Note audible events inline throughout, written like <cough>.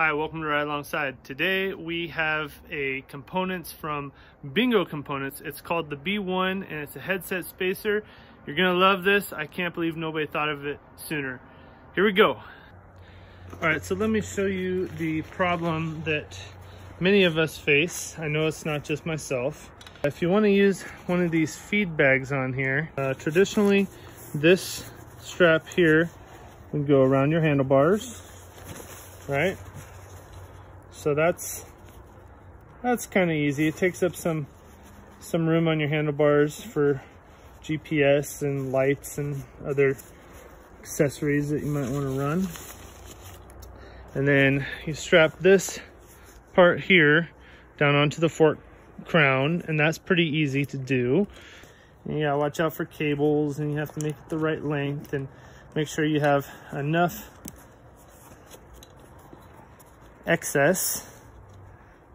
Hi, welcome to Ride Alongside. Today we have a components from Bingo Components. It's called the B1 and it's a headset spacer. You're gonna love this. I can't believe nobody thought of it sooner. Here we go. All right, so let me show you the problem that many of us face. I know it's not just myself. If you wanna use one of these feed bags on here, uh, traditionally this strap here would go around your handlebars, right? So that's that's kind of easy. It takes up some some room on your handlebars for GPS and lights and other accessories that you might want to run. And then you strap this part here down onto the fork crown and that's pretty easy to do. And yeah, watch out for cables and you have to make it the right length and make sure you have enough excess,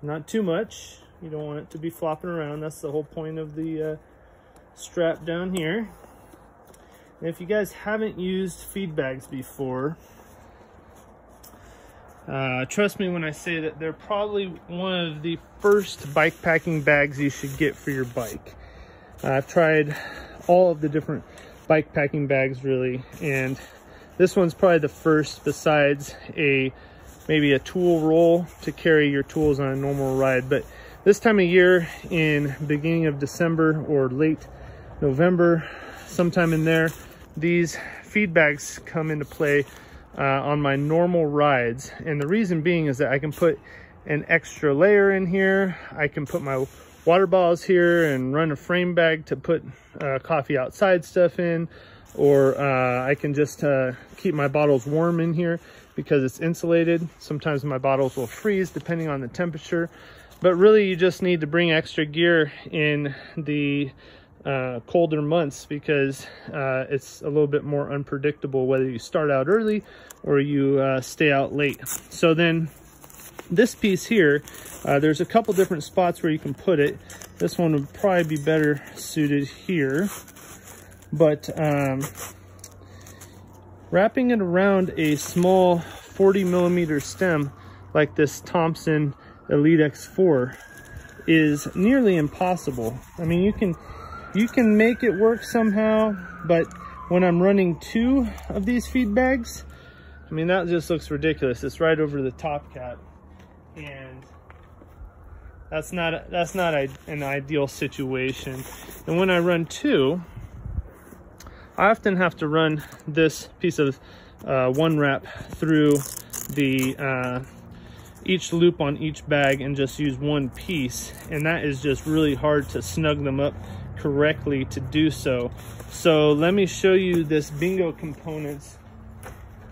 not too much. You don't want it to be flopping around. That's the whole point of the uh, strap down here. And if you guys haven't used feed bags before, uh, trust me when I say that they're probably one of the first bikepacking bags you should get for your bike. Uh, I've tried all of the different bikepacking bags really, and this one's probably the first besides a maybe a tool roll to carry your tools on a normal ride. But this time of year in beginning of December or late November, sometime in there, these feed bags come into play uh, on my normal rides. And the reason being is that I can put an extra layer in here. I can put my water bottles here and run a frame bag to put uh, coffee outside stuff in or uh, I can just uh, keep my bottles warm in here because it's insulated. Sometimes my bottles will freeze depending on the temperature, but really you just need to bring extra gear in the uh, colder months because uh, it's a little bit more unpredictable whether you start out early or you uh, stay out late. So then this piece here, uh, there's a couple different spots where you can put it. This one would probably be better suited here but um, wrapping it around a small 40 millimeter stem like this Thomson Elite X4 is nearly impossible. I mean, you can you can make it work somehow, but when I'm running two of these feed bags, I mean, that just looks ridiculous. It's right over the top cap and that's not that's not a, an ideal situation. And when I run two, I often have to run this piece of uh, Onewrap through the uh, each loop on each bag and just use one piece. And that is just really hard to snug them up correctly to do so. So let me show you this bingo components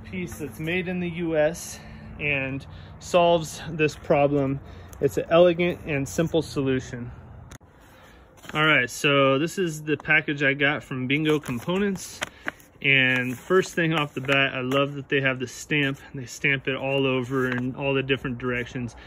piece that's made in the US and solves this problem it's an elegant and simple solution all right, so this is the package I got from Bingo Components. And first thing off the bat, I love that they have the stamp. They stamp it all over in all the different directions.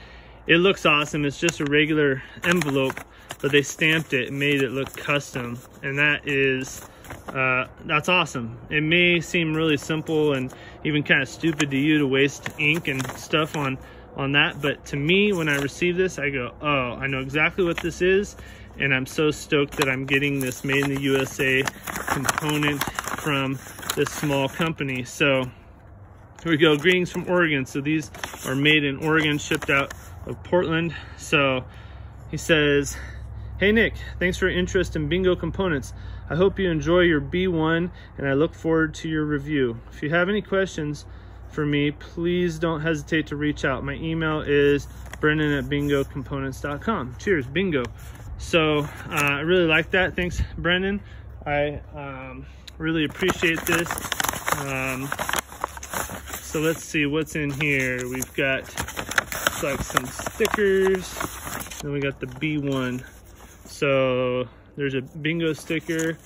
It looks awesome. It's just a regular envelope, but they stamped it and made it look custom. And that is, uh, that's awesome. It may seem really simple and even kind of stupid to you to waste ink and stuff on, on that. But to me, when I receive this, I go, oh, I know exactly what this is and I'm so stoked that I'm getting this made in the USA component from this small company. So here we go, greetings from Oregon. So these are made in Oregon, shipped out of Portland. So he says, Hey Nick, thanks for your interest in Bingo Components. I hope you enjoy your B1 and I look forward to your review. If you have any questions for me, please don't hesitate to reach out. My email is brendon at bingocomponents.com. Cheers, bingo. So uh, I really like that. Thanks, Brendon. I um, really appreciate this. Um, so let's see what's in here. We've got like some stickers. Then we got the B1. So there's a bingo sticker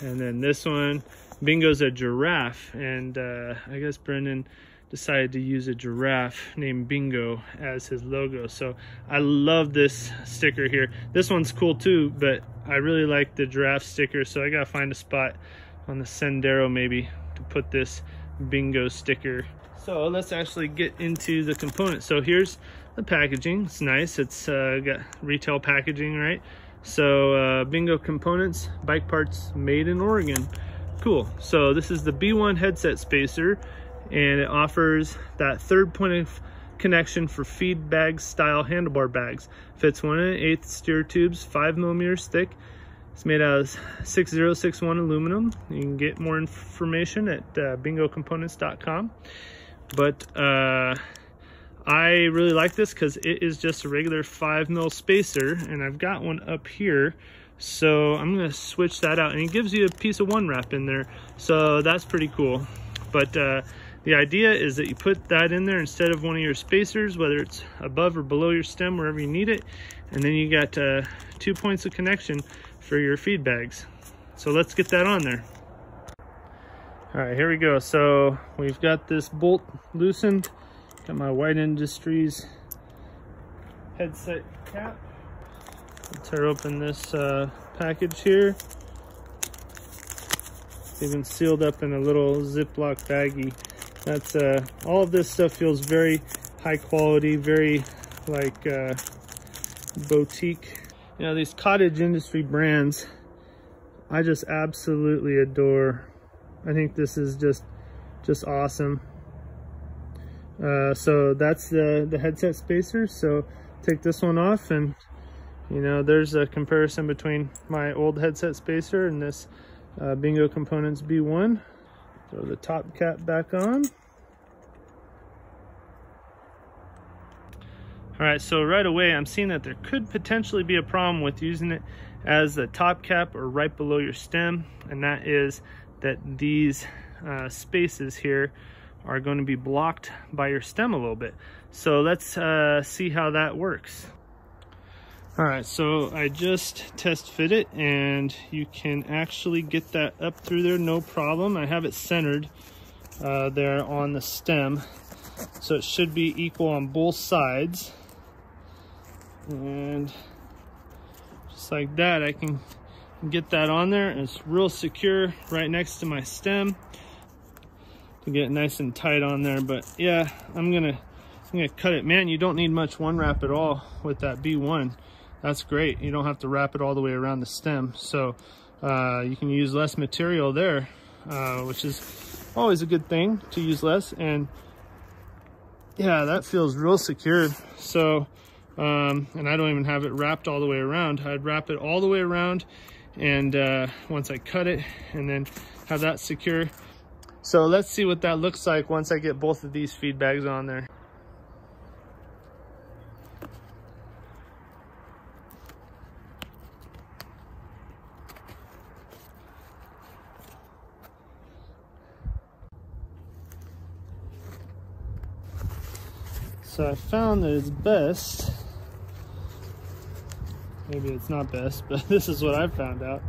and then this one. Bingo's a giraffe and uh, I guess Brendon decided to use a giraffe named Bingo as his logo. So I love this sticker here. This one's cool too, but I really like the giraffe sticker. So I gotta find a spot on the Sendero maybe to put this Bingo sticker. So let's actually get into the components. So here's the packaging. It's nice. It's uh, got retail packaging, right? So uh, Bingo Components, bike parts made in Oregon. Cool. So this is the B1 headset spacer and it offers that third point of connection for feed bag style handlebar bags. Fits one and an eighth steer tubes, five millimeters thick. It's made out of 6061 aluminum. You can get more information at uh, bingocomponents.com. But uh, I really like this because it is just a regular five mil spacer and I've got one up here. So I'm gonna switch that out and it gives you a piece of Onewrap in there. So that's pretty cool. But uh, the idea is that you put that in there instead of one of your spacers, whether it's above or below your stem, wherever you need it. And then you got uh, two points of connection for your feed bags. So let's get that on there. All right, here we go. So we've got this bolt loosened. Got my White Industries headset cap. I'll tear open this uh, package here. Even sealed up in a little Ziploc baggie that's uh, all of this stuff feels very high quality, very like uh, boutique. You know, these cottage industry brands, I just absolutely adore. I think this is just, just awesome. Uh, so that's the, the headset spacer. So take this one off and you know, there's a comparison between my old headset spacer and this uh, Bingo Components B1. Throw the top cap back on. All right, so right away I'm seeing that there could potentially be a problem with using it as a top cap or right below your stem, and that is that these uh, spaces here are going to be blocked by your stem a little bit. So let's uh, see how that works. All right, so I just test fit it and you can actually get that up through there, no problem. I have it centered uh, there on the stem. So it should be equal on both sides. And just like that, I can get that on there. It's real secure right next to my stem to get nice and tight on there. But yeah, I'm gonna, I'm gonna cut it. Man, you don't need much Onewrap at all with that B1 that's great. You don't have to wrap it all the way around the stem. So uh, you can use less material there, uh, which is always a good thing to use less. And yeah, that feels real secure. So, um, and I don't even have it wrapped all the way around. I'd wrap it all the way around and uh, once I cut it and then have that secure. So let's see what that looks like once I get both of these feed bags on there. So I found that it's best, maybe it's not best, <laughs> but this is what I found out,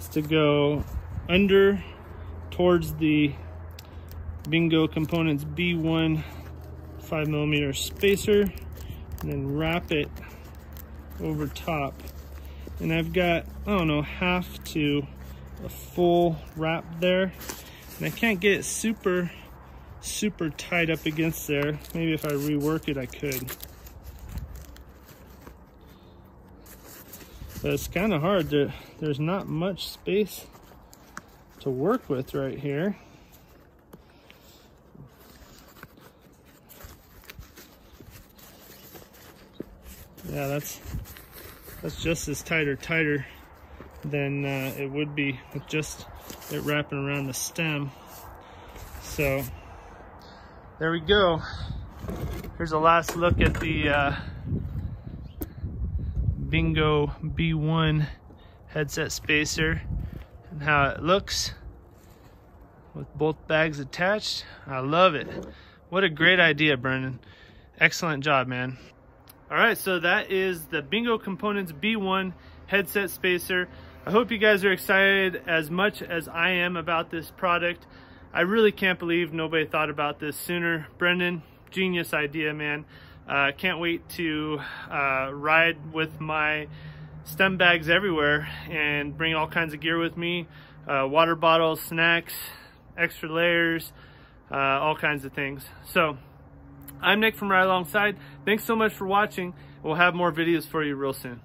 is to go under towards the Bingo Components B1 5 millimeter spacer and then wrap it over top. And I've got, I don't know, half to a full wrap there. And I can't get super super tight up against there. Maybe if I rework it, I could. But it's kind of hard. There's not much space to work with right here. Yeah, that's that's just as tight or tighter than uh, it would be with just it wrapping around the stem. So there we go. Here's a last look at the uh, Bingo B1 headset spacer and how it looks with both bags attached. I love it. What a great idea, Brendon. Excellent job, man. All right, so that is the Bingo Components B1 headset spacer. I hope you guys are excited as much as I am about this product. I really can't believe nobody thought about this sooner. Brendon, genius idea, man. Uh, can't wait to uh, ride with my stem bags everywhere and bring all kinds of gear with me. Uh, water bottles, snacks, extra layers, uh, all kinds of things. So I'm Nick from Ride Alongside. Thanks so much for watching. We'll have more videos for you real soon.